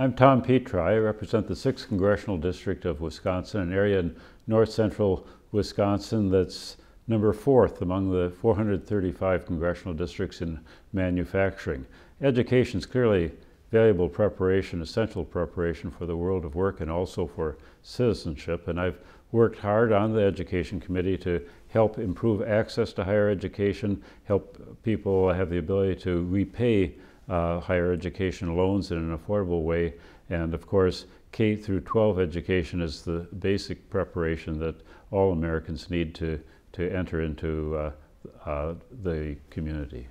I'm Tom Petri. I represent the 6th Congressional District of Wisconsin, an area in north central Wisconsin that's number fourth among the 435 congressional districts in manufacturing. Education is clearly valuable preparation, essential preparation for the world of work and also for citizenship. And I've worked hard on the Education Committee to help improve access to higher education, help people have the ability to repay uh, higher education loans in an affordable way. And of course, K through 12 education is the basic preparation that all Americans need to, to enter into uh, uh, the community.